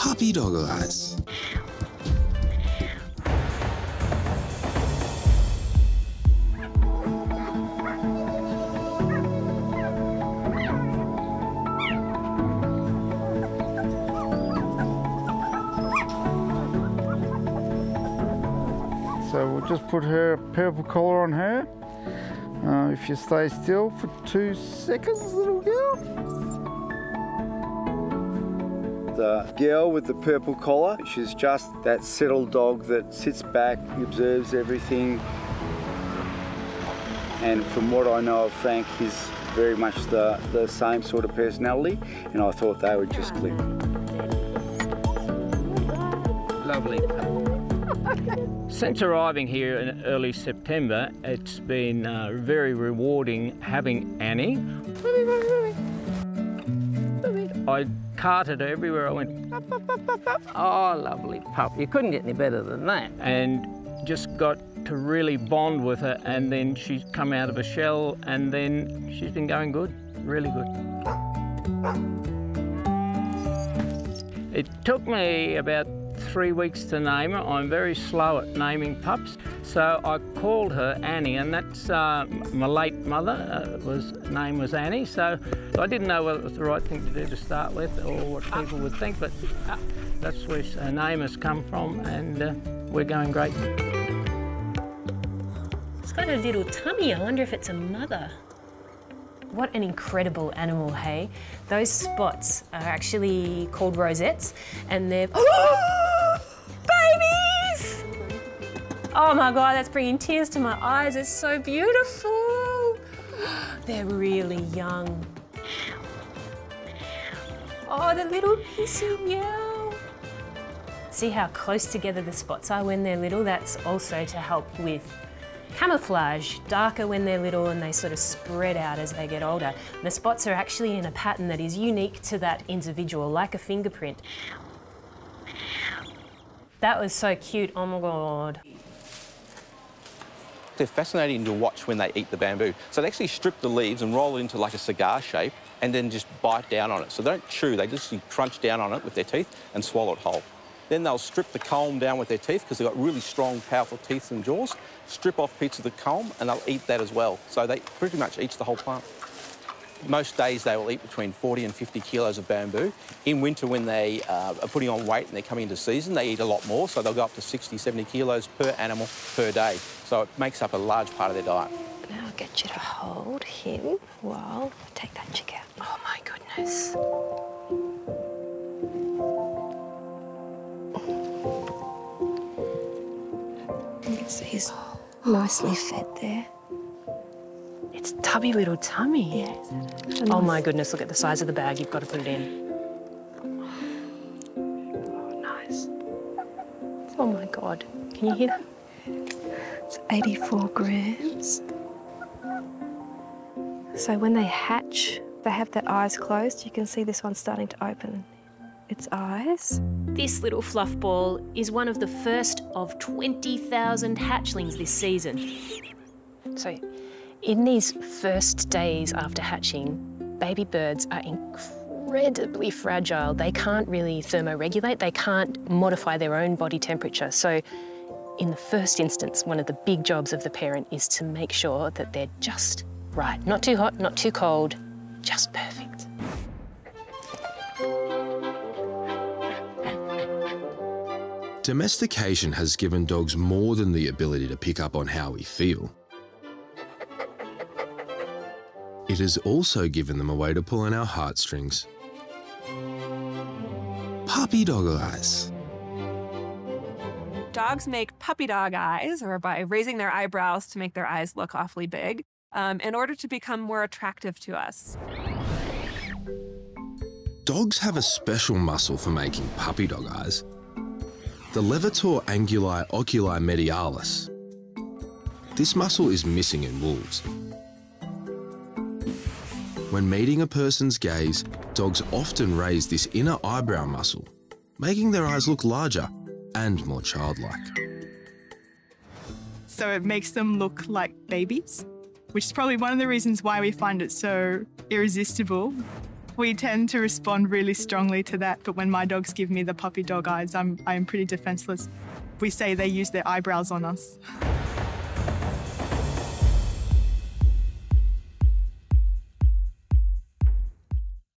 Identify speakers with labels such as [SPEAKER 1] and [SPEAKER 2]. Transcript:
[SPEAKER 1] Puppy dog eyes.
[SPEAKER 2] So we'll just put her purple collar on her. Uh, if you stay still for two seconds, little girl. The girl with the purple collar, she's just that settled dog that sits back, observes everything. And from what I know of Frank, he's very much the, the same sort of personality, and I thought they would just click.
[SPEAKER 3] Lovely. Since arriving here in early September, it's been uh, very rewarding having Annie. I carted her everywhere I went.
[SPEAKER 4] Oh, lovely pup. You couldn't get any better than that.
[SPEAKER 3] And just got to really bond with her. And then she's come out of a shell, and then she's been going good, really good. It took me about three weeks to name her. I'm very slow at naming pups. So I called her Annie, and that's uh, my late mother. Uh, was name was Annie. So I didn't know whether it was the right thing to do to start with, or what people would think. But uh, that's where her name has come from, and uh, we're going great.
[SPEAKER 5] It's got a little tummy. I wonder if it's a mother. What an incredible animal, hey? Those spots are actually called rosettes, and they're. Oh my god, that's bringing tears to my eyes. It's so beautiful. They're really young. Oh, the little hissy meow. See how close together the spots are when they're little? That's also to help with camouflage, darker when they're little and they sort of spread out as they get older. The spots are actually in a pattern that is unique to that individual, like a fingerprint. That was so cute, oh my God.
[SPEAKER 6] They're fascinating to watch when they eat the bamboo. So they actually strip the leaves and roll it into like a cigar shape and then just bite down on it. So they don't chew, they just crunch down on it with their teeth and swallow it whole. Then they'll strip the culm down with their teeth because they've got really strong, powerful teeth and jaws, strip off pieces of the culm and they'll eat that as well. So they pretty much eat the whole plant. Most days they will eat between 40 and 50 kilos of bamboo. In winter when they uh, are putting on weight and they're coming into season, they eat a lot more, so they'll go up to 60, 70 kilos per animal per day. So it makes up a large part of their diet.
[SPEAKER 5] Now I'll get you to hold him while I take that chick out. Oh my goodness.
[SPEAKER 7] So he's nicely fed there.
[SPEAKER 5] It's tubby little tummy. Oh my goodness, look at the size of the bag. You've got to put it in.
[SPEAKER 7] Oh, nice.
[SPEAKER 5] Oh my God. Can you hear that?
[SPEAKER 7] It's 84 grams. So when they hatch, they have their eyes closed. You can see this one starting to open its eyes.
[SPEAKER 5] This little fluff ball is one of the first of 20,000 hatchlings this season. So, in these first days after hatching, baby birds are incredibly fragile. They can't really thermoregulate, they can't modify their own body temperature. So, in the first instance, one of the big jobs of the parent is to make sure that they're just right. Not too hot, not too cold, just perfect.
[SPEAKER 1] Domestication has given dogs more than the ability to pick up on how we feel. It has also given them a way to pull on our heartstrings. Puppy dog eyes.
[SPEAKER 8] Dogs make puppy dog eyes, or by raising their eyebrows to make their eyes look awfully big, um, in order to become more attractive to us.
[SPEAKER 1] Dogs have a special muscle for making puppy dog eyes. The levator anguli oculi medialis. This muscle is missing in wolves. When meeting a person's gaze, dogs often raise this inner eyebrow muscle, making their eyes look larger and more childlike.
[SPEAKER 9] So it makes them look like babies, which is probably one of the reasons why we find it so irresistible. We tend to respond really strongly to that, but when my dogs give me the puppy dog eyes, I'm, I'm pretty defenseless. We say they use their eyebrows on us.